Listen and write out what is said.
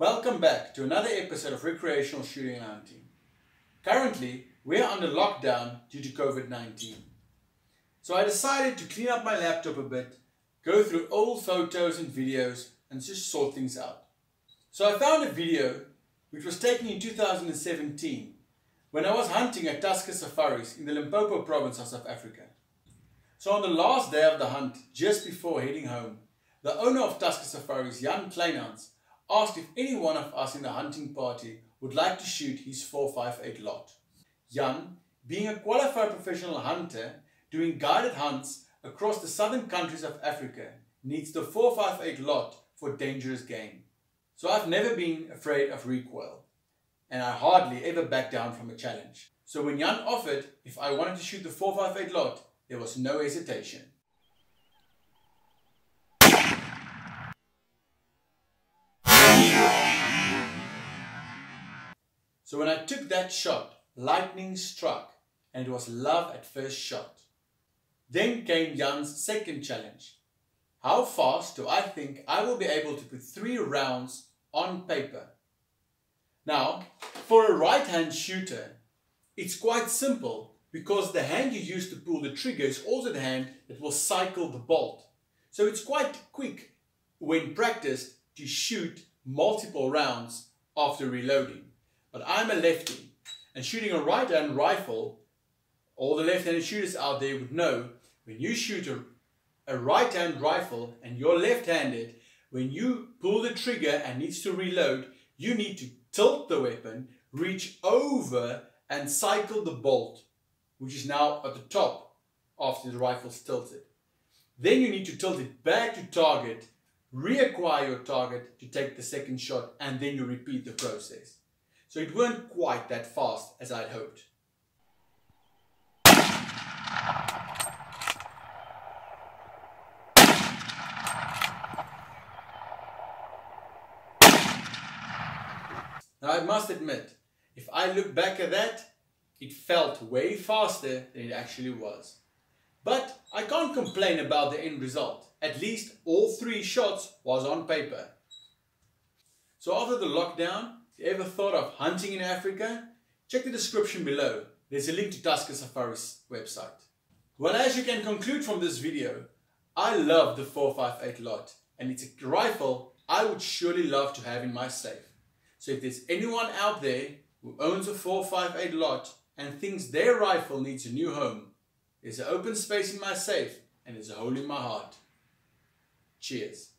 Welcome back to another episode of Recreational Shooting and Hunting. Currently, we are under lockdown due to COVID 19. So I decided to clean up my laptop a bit, go through old photos and videos, and just sort things out. So I found a video which was taken in 2017 when I was hunting at Tusker Safaris in the Limpopo province of South Africa. So on the last day of the hunt, just before heading home, the owner of Tusker Safaris, Jan Kleinhans, asked if any one of us in the hunting party would like to shoot his 458 Lott. Jan, being a qualified professional hunter, doing guided hunts across the southern countries of Africa, needs the 458 Lott for dangerous game. So I've never been afraid of recoil, and I hardly ever back down from a challenge. So when Jan offered if I wanted to shoot the 458 Lott, there was no hesitation. So when I took that shot, lightning struck and it was love at first shot. Then came Jan's second challenge. How fast do I think I will be able to put three rounds on paper? Now, for a right-hand shooter, it's quite simple because the hand you use to pull the trigger is also the hand that will cycle the bolt. So it's quite quick when practiced to shoot multiple rounds after reloading. But I'm a lefty, and shooting a right-hand rifle, all the left-handed shooters out there would know, when you shoot a, a right-hand rifle and you're left-handed, when you pull the trigger and needs to reload, you need to tilt the weapon, reach over and cycle the bolt, which is now at the top after the rifle's tilted. Then you need to tilt it back to target, reacquire your target to take the second shot, and then you repeat the process. So it weren't quite that fast as I'd hoped. Now I must admit, if I look back at that, it felt way faster than it actually was. But I can't complain about the end result. At least all three shots was on paper. So after the lockdown, you ever thought of hunting in Africa, check the description below. There's a link to Tusker Safari's website. Well, as you can conclude from this video, I love the 458 Lott and it's a rifle I would surely love to have in my safe. So if there's anyone out there who owns a 458 Lott and thinks their rifle needs a new home, there's an open space in my safe and there's a hole in my heart. Cheers.